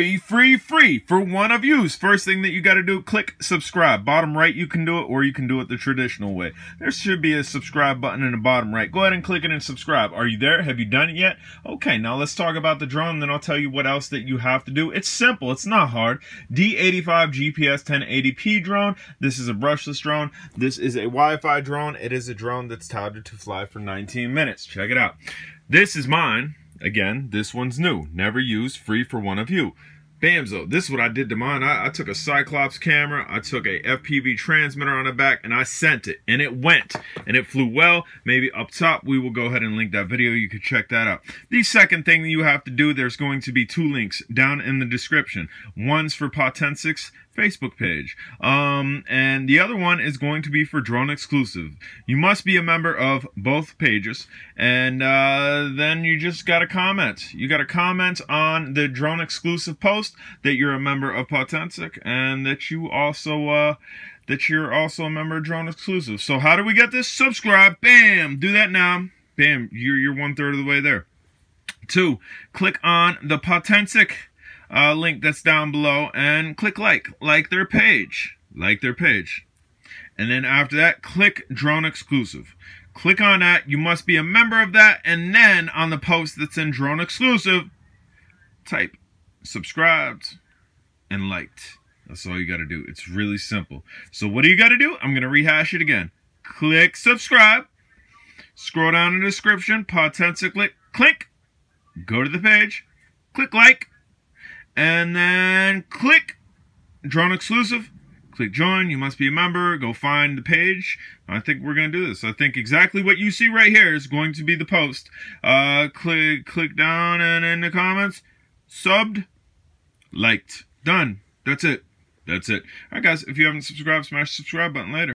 free, free, free for one of yous. First thing that you got to do, click subscribe. Bottom right, you can do it, or you can do it the traditional way. There should be a subscribe button in the bottom right. Go ahead and click it and subscribe. Are you there? Have you done it yet? Okay, now let's talk about the drone, then I'll tell you what else that you have to do. It's simple. It's not hard. D85 GPS 1080p drone. This is a brushless drone. This is a Wi-Fi drone. It is a drone that's touted to fly for 19 minutes. Check it out. This is mine. Again, this one's new. Never used, free for one of you. Bamzo, this is what I did to mine. I, I, took a Cyclops camera, I took a FPV transmitter on the back, and I sent it. And it went. And it flew well. Maybe up top, we will go ahead and link that video. You can check that out. The second thing that you have to do, there's going to be two links down in the description. One's for Potensics Facebook page. Um, and the other one is going to be for Drone Exclusive. You must be a member of both pages, and uh, then you just got to comment. You got to comment on the Drone Exclusive post that you're a member of Potensic, and that you also uh, that you're also a member of Drone Exclusive. So how do we get this? Subscribe. Bam. Do that now. Bam. You're you're one third of the way there. Two. Click on the Potensic uh, link that's down below and click like. Like their page. Like their page. And then after that, click Drone Exclusive. Click on that. You must be a member of that. And then on the post that's in Drone Exclusive, type subscribed and liked. That's all you got to do. It's really simple. So what do you got to do? I'm going to rehash it again. Click subscribe. Scroll down in the description. Potensic click. Click. Go to the page. Click like and then click drone exclusive. Click join. You must be a member. Go find the page. I think we're going to do this. I think exactly what you see right here is going to be the post. Uh click click down and in the comments subbed liked. Done. That's it. That's it. All right guys if you haven't subscribed smash the subscribe button later